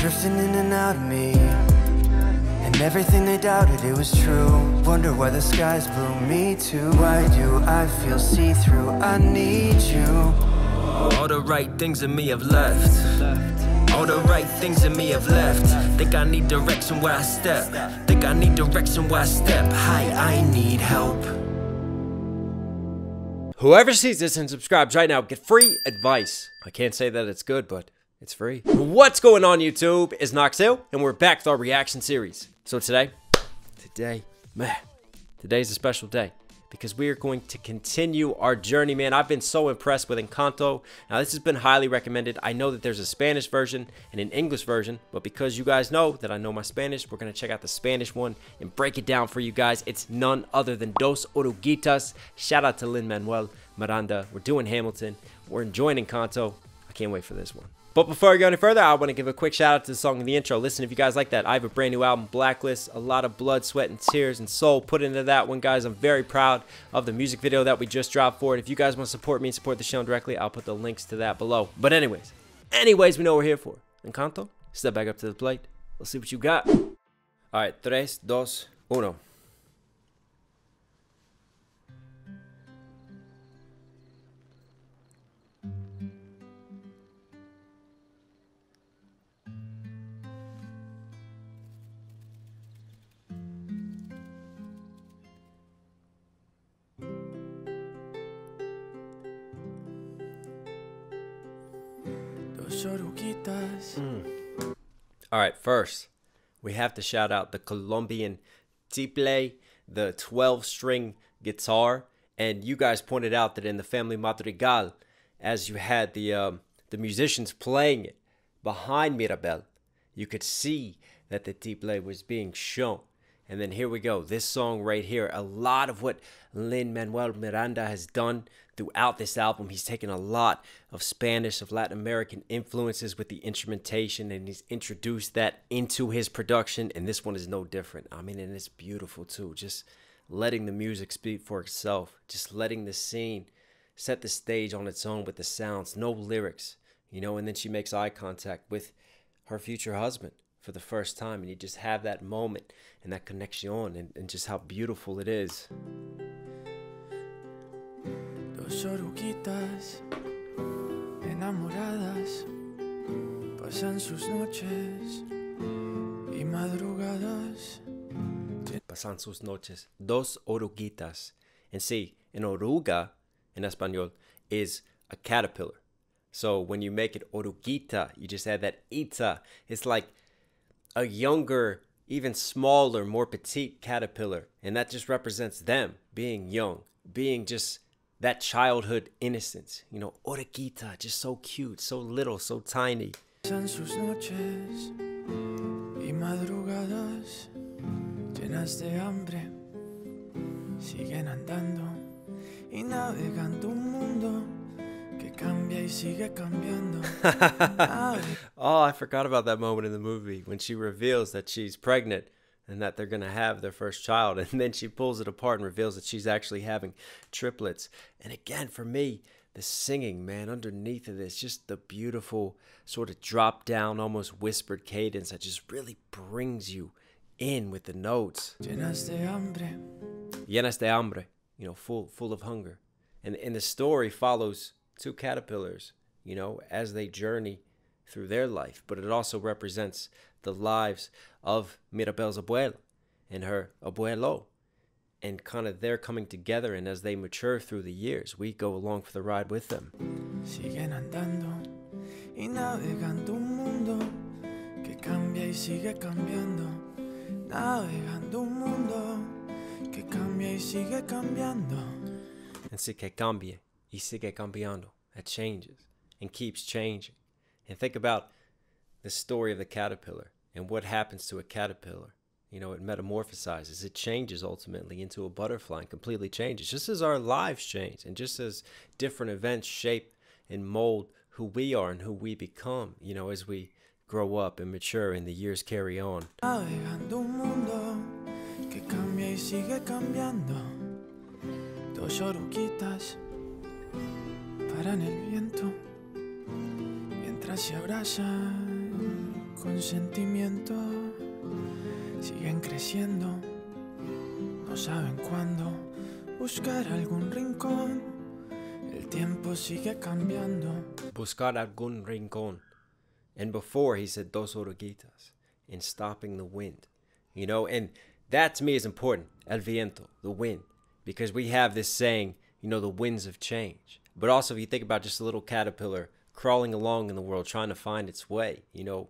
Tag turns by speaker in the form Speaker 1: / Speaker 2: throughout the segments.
Speaker 1: drifting in and out of me. And everything they doubted, it was true. Wonder why the skies blue, me too. Why do I feel see through? I need you.
Speaker 2: All the right things in me have left. All the right things in me have left. Think I need direction where I step. Think I need direction where I step. Hi, I need help.
Speaker 3: Whoever sees this and subscribes right now, get free advice. I can't say that it's good, but it's free. What's going on YouTube? It's Knox Hill, and we're back with our reaction series. So today, today, man, today's a special day because we are going to continue our journey, man. I've been so impressed with Encanto. Now, this has been highly recommended. I know that there's a Spanish version and an English version, but because you guys know that I know my Spanish, we're going to check out the Spanish one and break it down for you guys. It's none other than Dos Oruguitas. Shout out to Lin-Manuel Miranda. We're doing Hamilton. We're enjoying Encanto. I can't wait for this one. But before I go any further, I want to give a quick shout out to the song in the intro. Listen, if you guys like that, I have a brand new album, Blacklist. A lot of blood, sweat, and tears and soul put into that one, guys. I'm very proud of the music video that we just dropped for it. If you guys want to support me and support the channel directly, I'll put the links to that below. But anyways, anyways, we know we're here for. Encanto, step back up to the plate. Let's see what you got. All right, tres, dos, uno.
Speaker 1: Oruguitas.
Speaker 3: All right, first, we have to shout out the Colombian tiple, the 12 string guitar. And you guys pointed out that in the family Madrigal, as you had the, um, the musicians playing it behind Mirabel, you could see that the tiple was being shown. And then here we go. This song right here, a lot of what Lin Manuel Miranda has done throughout this album. He's taken a lot of Spanish, of Latin American influences with the instrumentation, and he's introduced that into his production. And this one is no different. I mean, and it's beautiful too. Just letting the music speak for itself, just letting the scene set the stage on its own with the sounds, no lyrics, you know. And then she makes eye contact with her future husband for the first time and you just have that moment and that connection and, and just how beautiful it is.
Speaker 1: Dos oruguitas enamoradas pasan sus noches y madrugadas.
Speaker 3: pasan sus noches. Dos oruguitas. And see an oruga in español is a caterpillar. So when you make it oruguita you just add that ita. It's like a younger, even smaller, more petite caterpillar. And that just represents them being young, being just that childhood innocence. You know, oruguita, just so cute, so little, so tiny. oh, I forgot about that moment in the movie when she reveals that she's pregnant and that they're going to have their first child. And then she pulls it apart and reveals that she's actually having triplets. And again, for me, the singing, man, underneath of this, just the beautiful sort of drop down, almost whispered cadence that just really brings you in with the notes.
Speaker 1: Llenas de hambre.
Speaker 3: Llenas de hambre, you know, full, full of hunger. And, and the story follows two caterpillars, you know, as they journey through their life, but it also represents the lives of Mirabel's abuela and her abuelo and kind of they're coming together and as they mature through the years, we go along for the ride with them.
Speaker 1: Siguen andando y navegando un mundo que cambia y sigue cambiando. Navegando un mundo que cambia y sigue cambiando.
Speaker 3: And see que cambie y sigue cambiando. That changes and keeps changing. And think about the story of the caterpillar and what happens to a caterpillar. You know, it metamorphosizes, it changes ultimately into a butterfly and completely changes, just as our lives change and just as different events shape and mold who we are and who we become, you know, as we grow up and mature and the years carry on.
Speaker 1: Buscar algún rincón.
Speaker 3: Buscar algún rincón. And before he said dos oruguitas in stopping the wind. You know, and that to me is important. El viento, the wind. Because we have this saying, you know, the winds of change. But also, if you think about just a little caterpillar crawling along in the world trying to find its way, you know,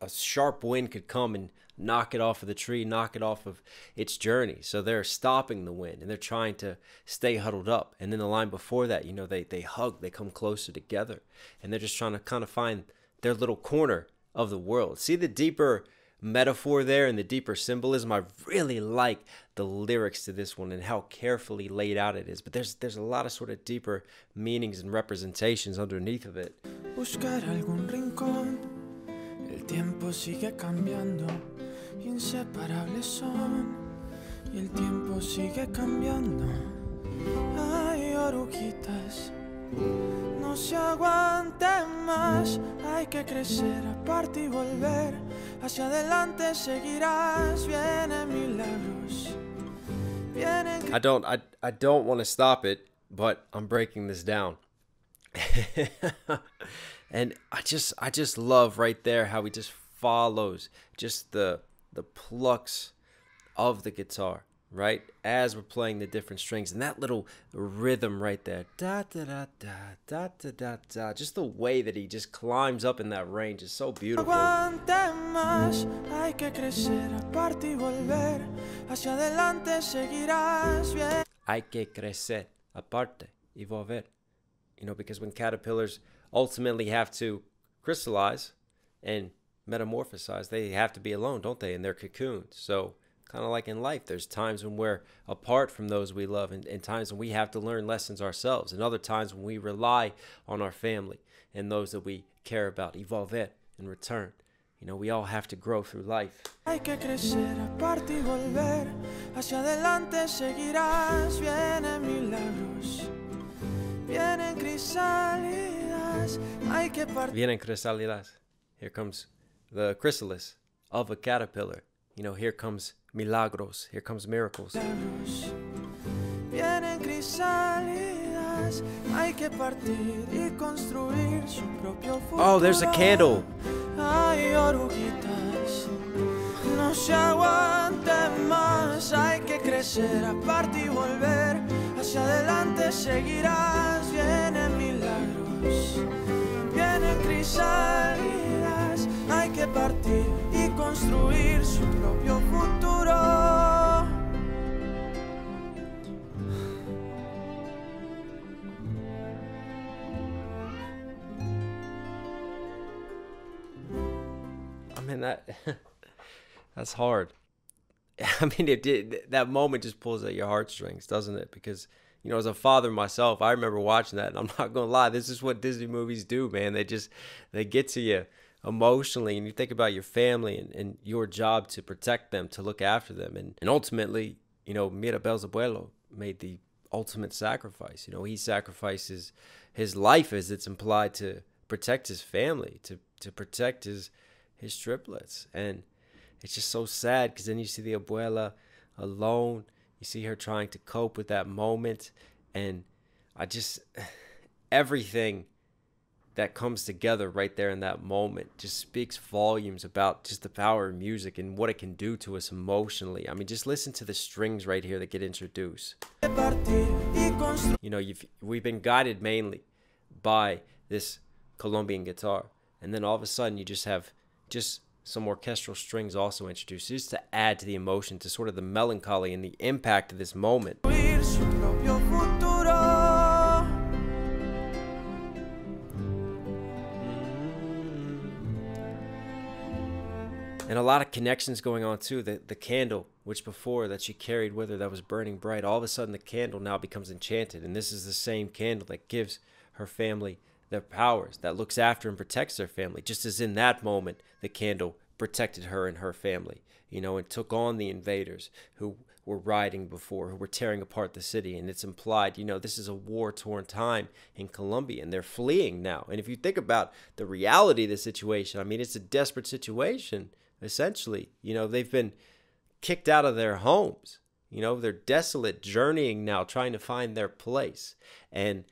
Speaker 3: a sharp wind could come and knock it off of the tree, knock it off of its journey. So they're stopping the wind and they're trying to stay huddled up. And then the line before that, you know, they, they hug, they come closer together, and they're just trying to kind of find their little corner of the world. See the deeper metaphor there and the deeper symbolism. I really like the lyrics to this one and how carefully laid out it is. But there's there's a lot of sort of deeper meanings and representations underneath of it.
Speaker 1: Buscar algún rincón. El tiempo sigue cambiando. Inseparables son. Y el tiempo sigue cambiando. Hay oruguitas. No se más. Hay que crecer, aparte y volver. Hacia adelante seguirás. Vienen milagros. Vienen
Speaker 3: I don't I I don't want to stop it, but I'm breaking this down. and I just I just love right there how he just follows just the the plucks of the guitar, right? As we're playing the different strings and that little rhythm right there. Da da da da da da da da. Just the way that he just climbs up in that range is so beautiful.
Speaker 1: aguante más, hay que crecer, aparte y volver. Hacia adelante seguirás bien.
Speaker 3: hay que crecer aparte y volver. You know, because when caterpillars ultimately have to crystallize and metamorphosize, they have to be alone, don't they, in their cocoons. So, kind of like in life, there's times when we're apart from those we love, and, and times when we have to learn lessons ourselves, and other times when we rely on our family and those that we care about. Evolver in return. You know, we all have to grow through life.
Speaker 1: Hay que crecer, aparte y volver. Hacia adelante seguirás. Vienen milagros, vienen crisálidas. Hay que partir.
Speaker 3: Vienen crisalidas. Here comes the chrysalis of a caterpillar. You know, here comes milagros. Here comes miracles.
Speaker 1: Vienen crisálidas, hay que partir y construir su propio futuro.
Speaker 3: Oh, there's a candle.
Speaker 1: Hay oruguitas, no se aguante más, hay que crecer, aparte y volver. Hacia adelante seguirás, vienen milagros, vienen crisálidas, hay que partir y construir su propio futuro.
Speaker 3: I mean that that's hard. I mean, it did that moment just pulls at your heartstrings, doesn't it? Because you know, as a father myself, I remember watching that, and I'm not gonna lie, this is what Disney movies do, man. They just they get to you emotionally, and you think about your family and, and your job to protect them, to look after them, and and ultimately, you know, Mirabel's abuelo made the ultimate sacrifice. You know, he sacrifices his life, as it's implied, to protect his family, to to protect his his triplets, and it's just so sad because then you see the abuela alone. You see her trying to cope with that moment, and I just everything that comes together right there in that moment just speaks volumes about just the power of music and what it can do to us emotionally. I mean, just listen to the strings right here that get introduced. You know, we've been guided mainly by this Colombian guitar, and then all of a sudden you just have just some orchestral strings also introduced, just to add to the emotion, to sort of the melancholy and the impact of this moment.
Speaker 1: futuro.
Speaker 3: And a lot of connections going on too. The the candle, which before that she carried with her that was burning bright, all of a sudden the candle now becomes enchanted. And this is the same candle that gives her family their powers, that looks after and protects their family. Just as in that moment the candle protected her and her family, you know, and took on the invaders who were riding before, who were tearing apart the city. And it's implied, you know, this is a war torn time in Colombia and they're fleeing now. And if you think about the reality of the situation, I mean, it's a desperate situation, essentially. You know, they've been kicked out of their homes. You know, they're desolate, journeying now, trying to find their place. And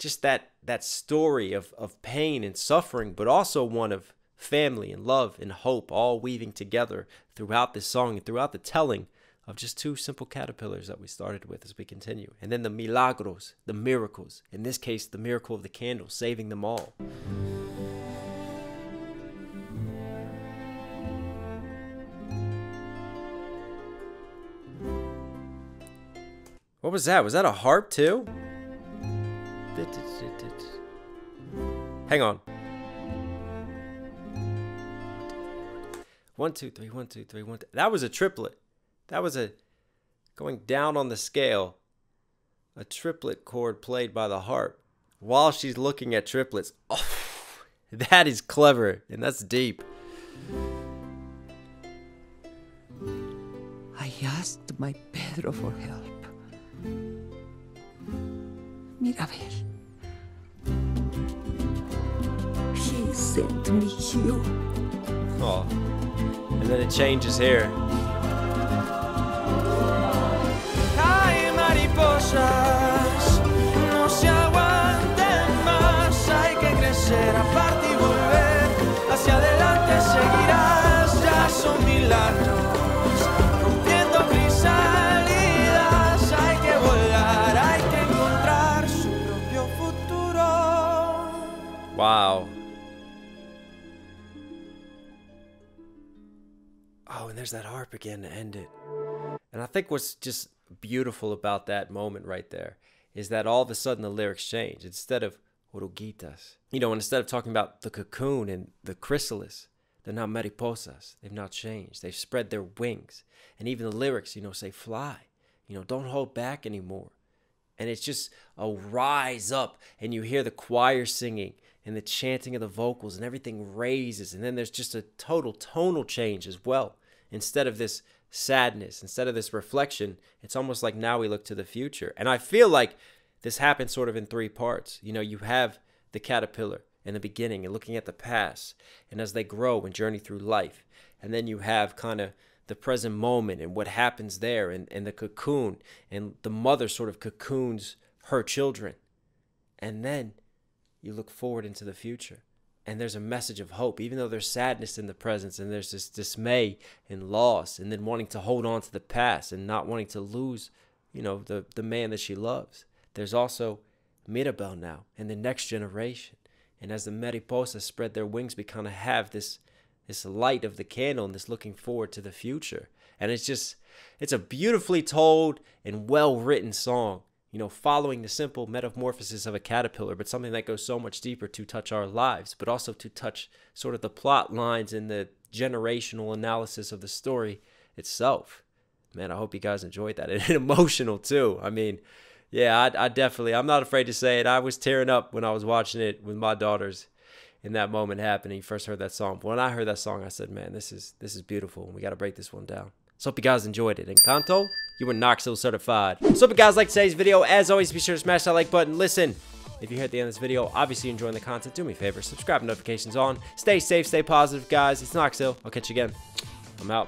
Speaker 3: just that that story of, of pain and suffering, but also one of family and love and hope all weaving together throughout this song and throughout the telling of just two simple caterpillars that we started with as we continue. And then the milagros, the miracles. In this case, the miracle of the candle, saving them all. What was that? Was that a harp too? Hang on. One, two, three, one, two, three, one. Two. That was a triplet. That was a going down on the scale. A triplet chord played by the harp while she's looking at triplets. Oh, that is clever and that's deep.
Speaker 4: I asked my Pedro for help. Mirabel. He sent me you.
Speaker 3: Oh. And then it changes here.
Speaker 1: Hay mariposas, no se aguanten más, hay que crecer, aparte y volver, hacia adelante seguirás, ya son milagros, rompiendo crisálidas, hay que volar, hay que encontrar su propio futuro.
Speaker 3: Wow. And there's that harp again to end it. And I think what's just beautiful about that moment right there is that all of a sudden the lyrics change. Instead of oruguitas, you know, instead of talking about the cocoon and the chrysalis, they're now mariposas. They've not changed. They've spread their wings. And even the lyrics, you know, say fly. You know, don't hold back anymore. And it's just a rise up, and you hear the choir singing and the chanting of the vocals, and everything raises. And then there's just a total tonal change as well. Instead of this sadness, instead of this reflection, it's almost like now we look to the future. And I feel like this happens sort of in three parts. You know, you have the caterpillar in the beginning and looking at the past, and as they grow and journey through life. And then you have kind of the present moment and what happens there and, and the cocoon and the mother sort of cocoons her children. And then you look forward into the future and there's a message of hope, even though there's sadness in the presence and there's this dismay and loss and then wanting to hold on to the past and not wanting to lose, you know, the, the man that she loves. There's also Mirabel now and the next generation. And as the mariposas spread their wings, we kind of have this this light of the candle and this looking forward to the future. And it's just, it's a beautifully told and well written song, you know, following the simple metamorphosis of a caterpillar, but something that goes so much deeper to touch our lives, but also to touch sort of the plot lines and the generational analysis of the story itself. Man, I hope you guys enjoyed that. And emotional too. I mean, yeah, I, I definitely, I'm not afraid to say it. I was tearing up when I was watching it with my daughters in that moment happening. First heard that song. When I heard that song, I said, man, this is this is beautiful. We got to break this one down. So hope you guys enjoyed it. Encanto, you were Knox certified. So hope you guys liked today's video. As always, be sure to smash that like button. Listen, if you're here at the end of this video, obviously you're enjoying the content, do me a favor, subscribe, notifications on. Stay safe, stay positive, guys. It's Knox Hill. I'll catch you again. I'm out.